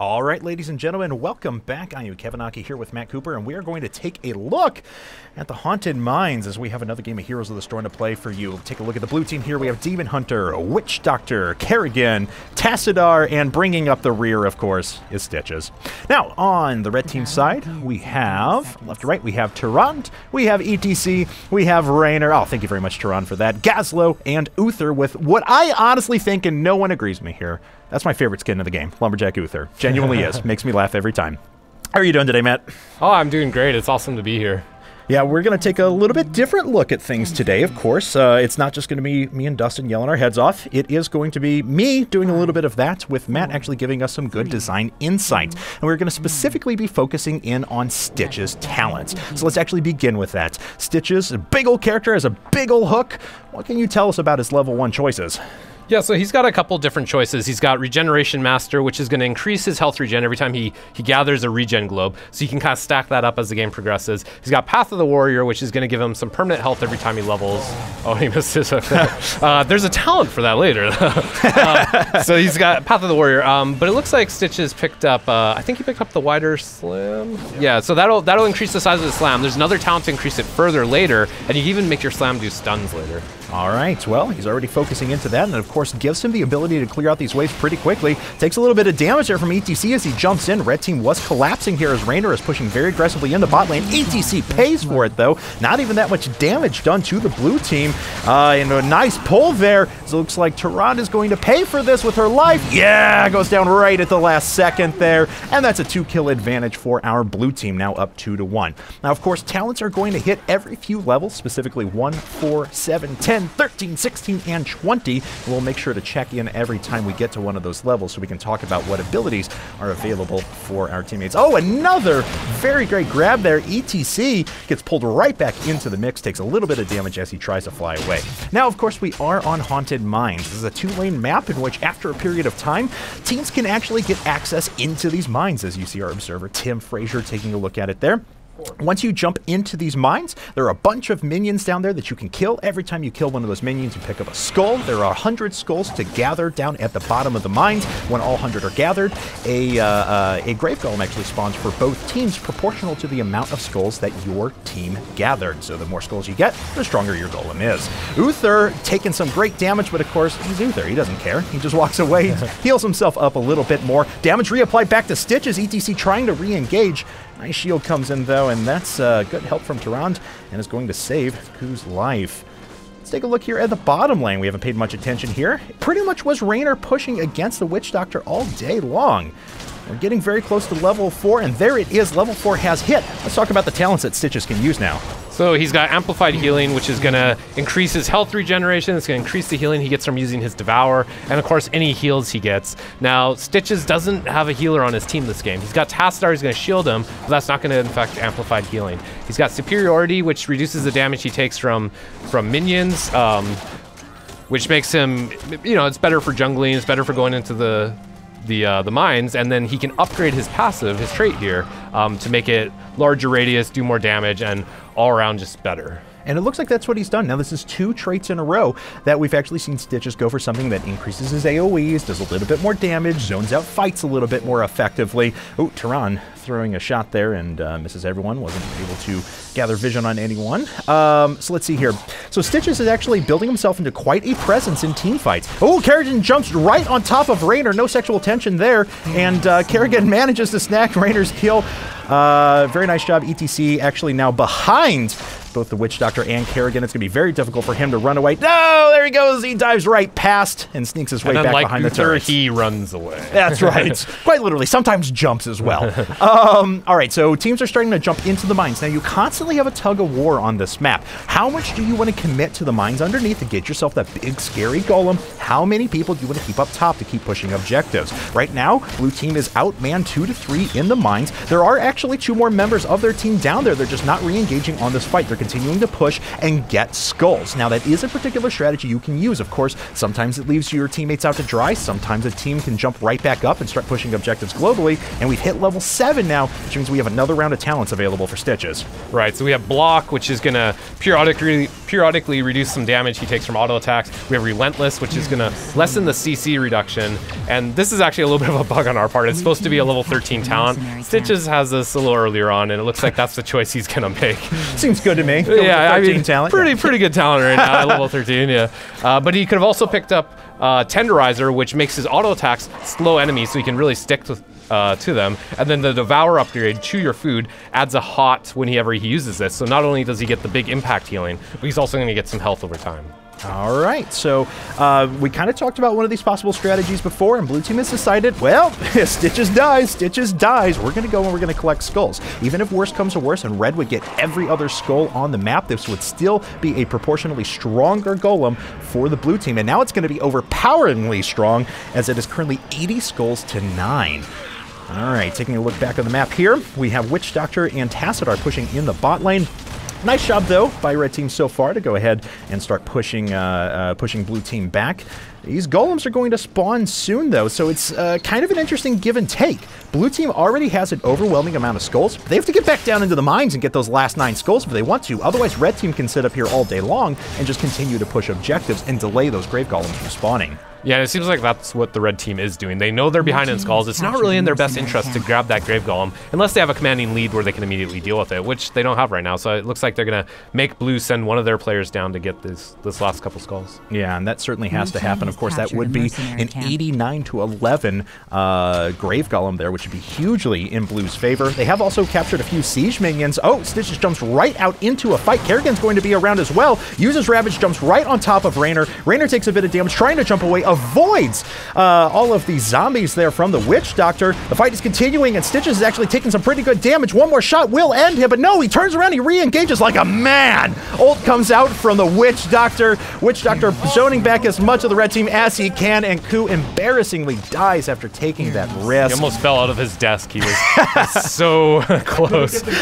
All right, ladies and gentlemen, welcome back. I am Kevin Knocke here with Matt Cooper, and we are going to take a look at the Haunted Mines as we have another game of Heroes of the Storm to play for you. Take a look at the blue team here. We have Demon Hunter, Witch Doctor, Kerrigan, Tassadar, and bringing up the rear, of course, is Stitches. Now, on the red team side, we have, left to right, we have Tyrande, we have ETC, we have Raynor. Oh, thank you very much, Tyrande, for that. Gazlowe and Uther with what I honestly think, and no one agrees with me here, that's my favorite skin in the game, Lumberjack Uther. Genuinely is. Makes me laugh every time. How are you doing today, Matt? Oh, I'm doing great. It's awesome to be here. Yeah, we're going to take a little bit different look at things today, of course. Uh, it's not just going to be me and Dustin yelling our heads off. It is going to be me doing a little bit of that with Matt actually giving us some good design insight. And we're going to specifically be focusing in on Stitch's talents. So let's actually begin with that. Stitch's a big old character, has a big old hook. What can you tell us about his level 1 choices? Yeah, so he's got a couple different choices. He's got Regeneration Master, which is going to increase his health regen every time he, he gathers a regen globe. So you can kind of stack that up as the game progresses. He's got Path of the Warrior, which is going to give him some permanent health every time he levels. Oh, he missed his. uh, there's a talent for that later. uh, so he's got Path of the Warrior. Um, but it looks like Stitches picked up. Uh, I think he picked up the wider slam. Yeah. yeah, so that'll that'll increase the size of the slam. There's another talent to increase it further later, and you can even make your slam do stuns later. All right, well, he's already focusing into that, and of course gives him the ability to clear out these waves pretty quickly. Takes a little bit of damage there from ETC as he jumps in. Red team was collapsing here as Raynor is pushing very aggressively into bot lane. ETC pays for it, though. Not even that much damage done to the blue team. Uh, and a nice pull there. It looks like Tyrande is going to pay for this with her life. Yeah, goes down right at the last second there. And that's a two-kill advantage for our blue team, now up 2 to one. Now, of course, talents are going to hit every few levels, specifically 1, 4, 7, 10, 10, 13, 16, and 20. We'll make sure to check in every time we get to one of those levels so we can talk about what abilities are available for our teammates. Oh, another very great grab there. ETC gets pulled right back into the mix, takes a little bit of damage as he tries to fly away. Now, of course, we are on Haunted Mines. This is a two-lane map in which, after a period of time, teams can actually get access into these mines, as you see our observer, Tim Frazier, taking a look at it there. Once you jump into these mines, there are a bunch of minions down there that you can kill. Every time you kill one of those minions, you pick up a skull. There are 100 skulls to gather down at the bottom of the mines. When all 100 are gathered, a, uh, uh, a grave golem actually spawns for both teams proportional to the amount of skulls that your team gathered. So the more skulls you get, the stronger your golem is. Uther taking some great damage, but of course, he's Uther. He doesn't care. He just walks away, heals himself up a little bit more. Damage reapplied back to Stitches. ETC trying to re-engage. Nice shield comes in though, and that's uh, good help from Tyrande, and is going to save Ku's life. Let's take a look here at the bottom lane. We haven't paid much attention here. It pretty much was Raynor pushing against the Witch Doctor all day long. We're getting very close to level 4, and there it is. Level 4 has hit. Let's talk about the talents that Stitches can use now. So he's got Amplified Healing, which is going to increase his health regeneration. It's going to increase the healing he gets from using his Devour, and of course, any heals he gets. Now, Stitches doesn't have a healer on his team this game. He's got Tassadar, who's going to shield him, but that's not going to affect Amplified Healing. He's got Superiority, which reduces the damage he takes from, from minions, um, which makes him, you know, it's better for jungling, it's better for going into the the uh, the mines, and then he can upgrade his passive, his trait here, um, to make it larger radius, do more damage, and all around just better. And it looks like that's what he's done. Now, this is two traits in a row that we've actually seen Stitches go for something that increases his AoEs, does a little bit more damage, zones out fights a little bit more effectively. Oh, Tyrant throwing a shot there and uh, misses everyone. Wasn't able to gather vision on anyone. Um, so let's see here. So Stitches is actually building himself into quite a presence in team fights. Oh, Kerrigan jumps right on top of Raynor. No sexual tension there. And uh, Kerrigan manages to snag Raynor's kill. Uh, very nice job, ETC, actually now behind both the Witch Doctor and Kerrigan. It's going to be very difficult for him to run away. No, there he goes. He dives right past and sneaks his way back like behind Uther, the turret. he runs away. That's right. Quite literally. Sometimes jumps as well. Um, all right, so teams are starting to jump into the mines. Now, you constantly have a tug of war on this map. How much do you want to commit to the mines underneath to get yourself that big, scary golem? How many people do you want to keep up top to keep pushing objectives? Right now, blue team is outmanned two to three in the mines. There are actually actually two more members of their team down there. They're just not re-engaging on this fight. They're continuing to push and get skulls. Now, that is a particular strategy you can use. Of course, sometimes it leaves your teammates out to dry. Sometimes a team can jump right back up and start pushing objectives globally. And we've hit level 7 now, which means we have another round of talents available for Stitches. Right, so we have Block, which is going to periodically, periodically reduce some damage he takes from auto attacks. We have Relentless, which is going to lessen the CC reduction. And this is actually a little bit of a bug on our part. It's supposed to be a level 13 talent. Stitches has this a little earlier on, and it looks like that's the choice he's going to make. Seems good to me. yeah, I mean, talent. pretty pretty good talent right now at level 13. Yeah, uh, but he could have also picked up uh, Tenderizer, which makes his auto attacks slow enemies, so he can really stick to. Uh, to them, and then the Devour upgrade, Chew Your Food, adds a hot whenever he uses this. So not only does he get the big impact healing, but he's also going to get some health over time. All right, so uh, we kind of talked about one of these possible strategies before, and Blue Team has decided, well, Stitches dies, Stitches dies. We're going to go and we're going to collect skulls. Even if worse comes to worse and Red would get every other skull on the map, this would still be a proportionally stronger golem for the Blue Team. And now it's going to be overpoweringly strong, as it is currently 80 skulls to 9. All right, taking a look back on the map here, we have Witch Doctor and Tassadar pushing in the bot lane. Nice job though by red team so far to go ahead and start pushing uh, uh, pushing blue team back. These golems are going to spawn soon though, so it's uh, kind of an interesting give and take. Blue team already has an overwhelming amount of skulls. They have to get back down into the mines and get those last nine skulls if they want to. Otherwise, red team can sit up here all day long and just continue to push objectives and delay those grave golems from spawning. Yeah, it seems like that's what the red team is doing. They know they're behind in skulls. It's not really in their best interest to grab that grave golem unless they have a commanding lead where they can immediately deal with it, which they don't have right now. So it looks like they're gonna make blue send one of their players down to get this this last couple skulls. Yeah, and that certainly has to happen. Of course, that would be an camp. 89 to 11 uh, Grave Golem there, which would be hugely in Blue's favor. They have also captured a few Siege minions. Oh, Stitches jumps right out into a fight. Kerrigan's going to be around as well. Uses Ravage, jumps right on top of Raynor. Raynor takes a bit of damage, trying to jump away, avoids uh, all of these zombies there from the Witch Doctor. The fight is continuing, and Stitches is actually taking some pretty good damage. One more shot will end him, but no, he turns around, he re-engages like a man. Ult comes out from the Witch Doctor. Witch Doctor zoning back as much of the red team as he can, and Ku embarrassingly dies after taking that risk. He almost fell out of his desk. He was so close. so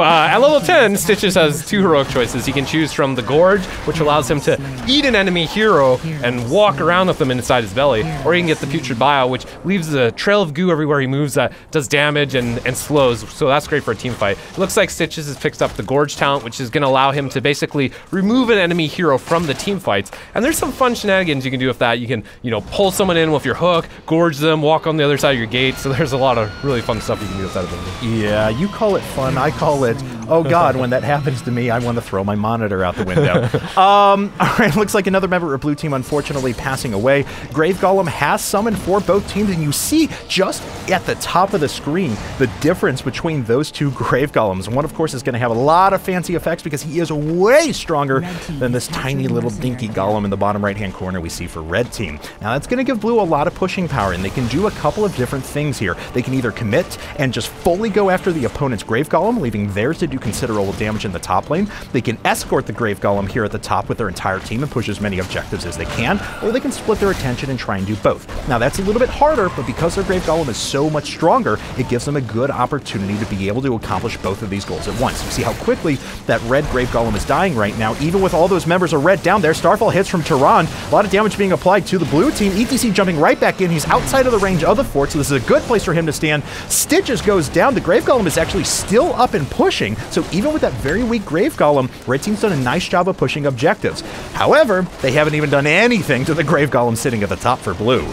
uh, at level 10, Stitches has two heroic choices. He can choose from the Gorge, which allows him to eat an enemy hero and walk around with them inside his belly, or he can get the Putrid Bile, which leaves a trail of goo everywhere he moves that does damage and, and slows. So that's great for a team fight. It looks like Stitches has picked up the Gorge talent, which is going to allow him to basically remove an enemy hero from the team fights. And there's some fun shenanigans you can do with that. You can, you know, pull someone in with your hook, gorge them, walk on the other side of your gate. So there's a lot of really fun stuff you can do with that ability. Yeah, you call it fun. I call it, oh God, when that happens to me, I want to throw my monitor out the window. um, all right, looks like another member of Blue Team unfortunately passing away. Grave Golem has summoned for both teams, and you see just at the top of the screen the difference between those two Grave Golems. One, of course, is going to have a lot of fancy effects because he is way stronger than this tiny little dinky camp. golem in the bottom right hand corner we see for Red Team. Now, that's going to give Blue a lot of pushing power, and they can do a couple of different things here. They can either commit and just fully go after the opponent's Grave Golem, leaving theirs to do considerable damage in the top lane. They can escort the Grave Golem here at the top with their entire team and push as many objectives as they can, or they can split their attention and try and do both. Now, that's a little bit harder, but because their Grave Golem is so much stronger, it gives them a good opportunity to be able to accomplish both of these goals at once. You see how quickly that red Grave Golem is dying right now, even with all those members of red down there. Starfall hits from Tyrande. A lot of damage being applied to the blue team. ETC jumping right back in. He's outside of the range of the fort, so this is a good place for him to stand. Stitches goes down. The Grave Golem is actually still up and pushing, so even with that very weak Grave Golem, Red Team's done a nice job of pushing objectives. However, they haven't even done anything to the Grave Golem sitting at the top for blue.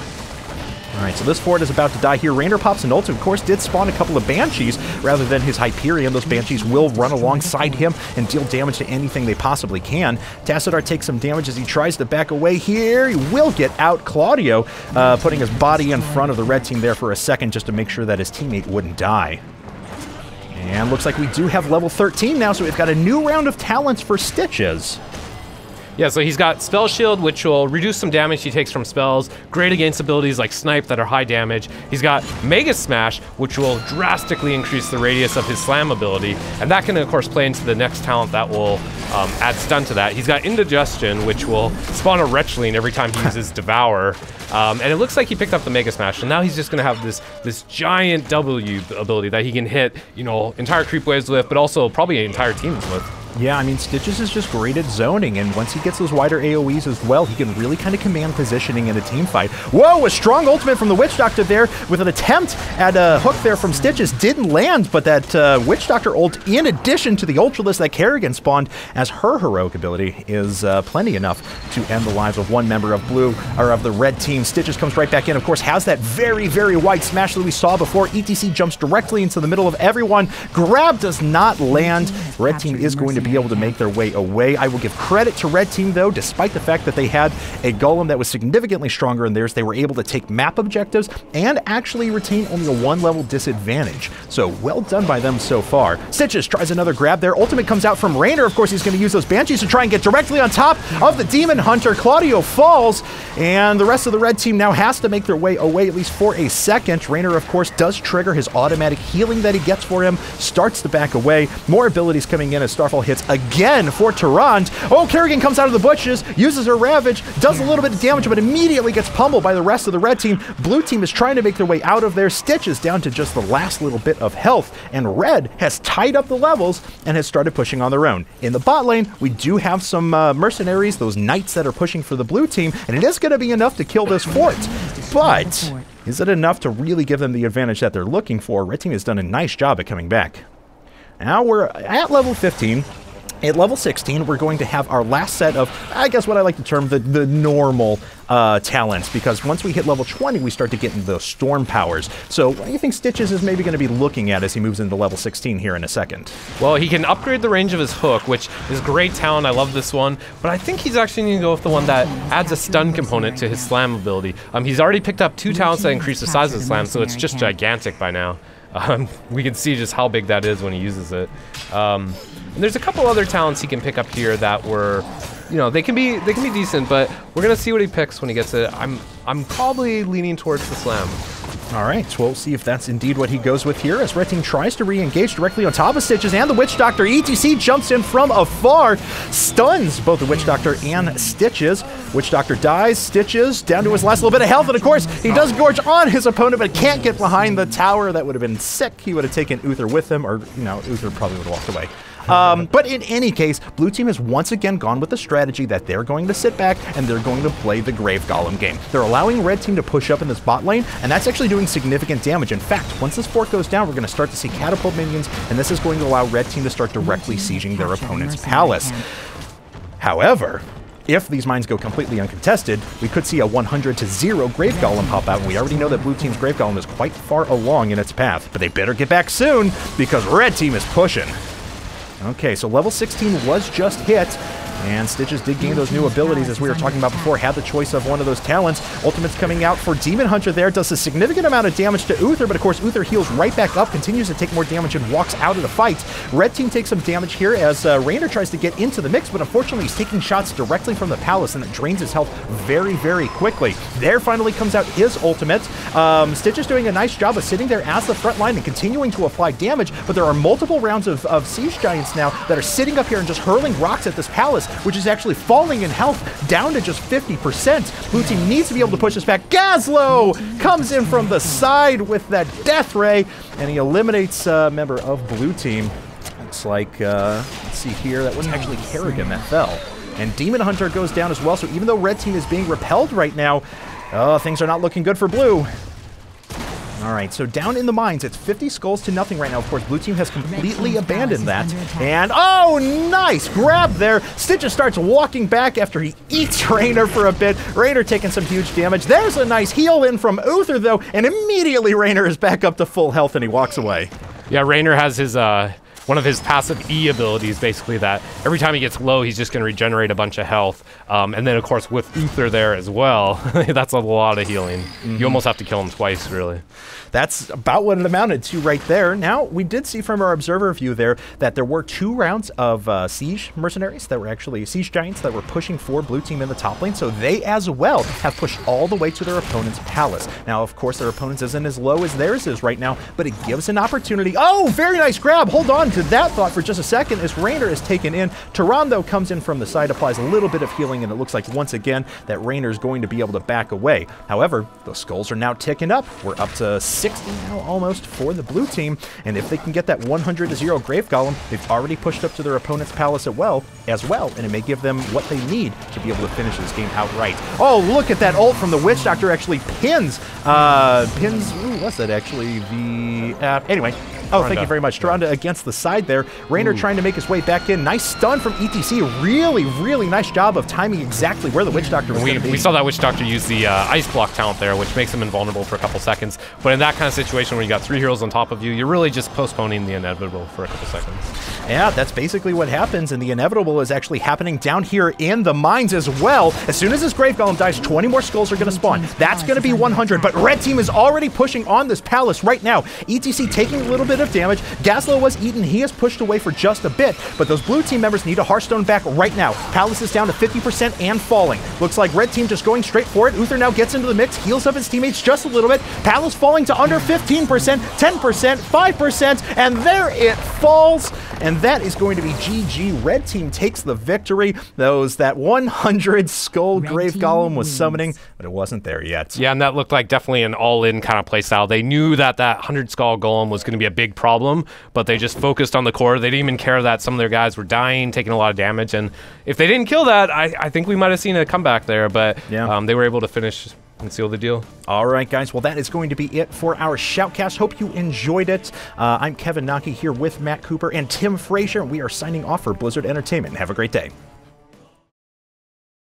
All right, so this fort is about to die here. Raynor pops an ult, and of course, did spawn a couple of Banshees rather than his Hyperion. Those Banshees will run alongside him and deal damage to anything they possibly can. Tassadar takes some damage as he tries to back away here. He will get out Claudio, uh, putting his body in front of the red team there for a second just to make sure that his teammate wouldn't die. And looks like we do have level 13 now, so we've got a new round of talents for Stitches. Yeah, so he's got Spell Shield, which will reduce some damage he takes from spells. Great against abilities like Snipe that are high damage. He's got Mega Smash, which will drastically increase the radius of his Slam ability. And that can, of course, play into the next talent that will um, add stun to that. He's got Indigestion, which will spawn a Retchling every time he uses Devour. Um, and it looks like he picked up the Mega Smash, so now he's just gonna have this this giant W ability that he can hit, you know, entire creep waves with, but also probably entire teams with. Yeah, I mean, Stitches is just great at zoning, and once he gets those wider AoEs as well, he can really kind of command positioning in a team fight. Whoa, a strong ultimate from the Witch Doctor there with an attempt at a hook there from Stitches. Didn't land, but that uh, Witch Doctor ult, in addition to the Ultralisk that Kerrigan spawned as her heroic ability, is uh, plenty enough to end the lives of one member of blue, or of the red team. Stitches comes right back in, of course, has that very, very wide smash that we saw before. ETC jumps directly into the middle of everyone. Grab does not land. Red team is going to be able to make their way away. I will give credit to Red Team, though, despite the fact that they had a Golem that was significantly stronger than theirs, they were able to take map objectives and actually retain only a one level disadvantage. So well done by them so far. Stitches tries another grab there. Ultimate comes out from Raynor. Of course, he's going to use those Banshees to try and get directly on top of the Demon Hunter. Claudio falls, and the rest of the Red Team now has to make their way away at least for a second. Raynor, of course, does trigger his automatic healing that he gets for him, starts to back away. More abilities coming in as Starfall hits again for Tyrande. Oh, Kerrigan comes out of the bushes, uses her Ravage, does a little bit of damage, but immediately gets pummeled by the rest of the red team. Blue team is trying to make their way out of their stitches down to just the last little bit of health, and red has tied up the levels and has started pushing on their own. In the bot lane, we do have some uh, mercenaries, those knights that are pushing for the blue team, and it is going to be enough to kill this fort. But is it enough to really give them the advantage that they're looking for? Red team has done a nice job at coming back. Now we're at level 15. At level 16, we're going to have our last set of, I guess what I like to term the, the normal uh, talents, because once we hit level 20, we start to get into those storm powers. So what do you think Stitches is maybe going to be looking at as he moves into level 16 here in a second? Well, he can upgrade the range of his hook, which is great talent. I love this one, but I think he's actually going to go with the one that adds a stun component to his slam ability. Um, he's already picked up two talents that increase the size of the slam, so it's just gigantic by now. Um, we can see just how big that is when he uses it. Um, and there's a couple other talents he can pick up here that were, you know, they can be they can be decent, but we're gonna see what he picks when he gets it. I'm I'm probably leaning towards the slam. All right, so we'll see if that's indeed what he goes with here as Red Team tries to re-engage directly on top of Stitches and the Witch Doctor. ETC jumps in from afar, stuns both the Witch Doctor and Stitches. Witch Doctor dies, Stitches down to his last little bit of health, and of course, he does gorge on his opponent, but can't get behind the tower. That would have been sick. He would have taken Uther with him, or, you know, Uther probably would have walked away. Um, but in any case, Blue Team has once again gone with the strategy that they're going to sit back and they're going to play the Grave Golem game. They're allowing Red Team to push up in this bot lane, and that's actually doing significant damage. In fact, once this fort goes down, we're going to start to see catapult minions, and this is going to allow Red Team to start directly sieging their opponent's palace. However, if these mines go completely uncontested, we could see a 100 to 0 Grave Golem pop out, and we already know that Blue Team's Grave Golem is quite far along in its path. But they better get back soon, because Red Team is pushing. Okay, so level 16 was just hit. And Stitches did gain those new abilities, as we were talking about before, had the choice of one of those talents. Ultimate's coming out for Demon Hunter there, does a significant amount of damage to Uther, but of course Uther heals right back up, continues to take more damage, and walks out of the fight. Red Team takes some damage here as uh, Raynor tries to get into the mix, but unfortunately he's taking shots directly from the palace, and it drains his health very, very quickly. There finally comes out his ultimate. Um, Stitch is doing a nice job of sitting there as the front line and continuing to apply damage, but there are multiple rounds of, of Siege Giants now that are sitting up here and just hurling rocks at this palace, which is actually falling in health down to just 50%. Blue team needs to be able to push this back. Gazlowe comes in from the side with that death ray, and he eliminates a member of blue team. Looks like, uh, let's see here, that was actually Kerrigan that fell. And Demon Hunter goes down as well, so even though red team is being repelled right now, oh, things are not looking good for blue. All right, so down in the mines, it's 50 skulls to nothing right now. Of course, blue team has completely abandoned that. And, oh, nice grab there. Stitches starts walking back after he eats Raynor for a bit. Raynor taking some huge damage. There's a nice heal in from Uther, though, and immediately Raynor is back up to full health and he walks away. Yeah, Raynor has his uh, one of his passive E abilities, basically that every time he gets low, he's just going to regenerate a bunch of health. Um, and then, of course, with Uther there as well, that's a lot of healing. Mm-hmm. You almost have to kill him twice, really. That's about what it amounted to right there. Now, we did see from our observer view there that there were two rounds of uh, siege mercenaries that were actually siege giants that were pushing for blue team in the top lane. So they as well have pushed all the way to their opponent's palace. Now, of course, their opponent's isn't as low as theirs is right now, but it gives an opportunity. Oh, very nice grab. Hold on to that thought for just a second as Raynor is taken in. Though, comes in from the side, applies a little bit of healing, and it looks like once again that Raynor is going to be able to back away. However, the skulls are now ticking up. We're up to 60 now almost for the blue team, and if they can get that 100 to 0 Grave Golem, they've already pushed up to their opponent's palace as well, as well, and it may give them what they need to be able to finish this game outright. Oh, look at that ult from the Witch Doctor actually pins, uh, pins, ooh, what's that actually? The, uh, anyway, Oh, thank you very much. Tyrande yeah. against the side there. Raynor Ooh. trying to make his way back in. Nice stun from ETC. Really, really nice job of timing exactly where the Witch Doctor was we, we saw that Witch Doctor use the uh, Ice Block talent there, which makes him invulnerable for a couple seconds. But in that kind of situation where you got three heroes on top of you, you're really just postponing the inevitable for a couple seconds. Yeah, that's basically what happens, and the inevitable is actually happening down here in the mines as well. As soon as this Grave Golem dies, 20 more skulls are going to spawn. That's going to be 100, but Red Team is already pushing on this palace right now. ETC taking a little bit of damage. Gazlowe was eaten. He has pushed away for just a bit, but those blue team members need a Hearthstone back right now. Palace is down to 50% and falling. Looks like Red Team just going straight for it. Uther now gets into the mix, heals up his teammates just a little bit. Palace falling to under 15%, 10%, 5%, and there it falls. And that is going to be GG. Red Team takes the victory. Those that 100 Skull Red Grave Golem was summoning, but it wasn't there yet. Yeah, and that looked like definitely an all-in kind of playstyle. They knew that that 100 Skull Golem was going to be a big problem, but they just focused on the core. They didn't even care that some of their guys were dying, taking a lot of damage. And if they didn't kill that, I, I think we might have seen a comeback there. But yeah. um, they were able to finish and seal the deal. All right, guys. Well, that is going to be it for our Shoutcast. Hope you enjoyed it. Uh, I'm Kevin Knocke here with Matt Cooper and Tim Frazier, we are signing off for Blizzard Entertainment. Have a great day.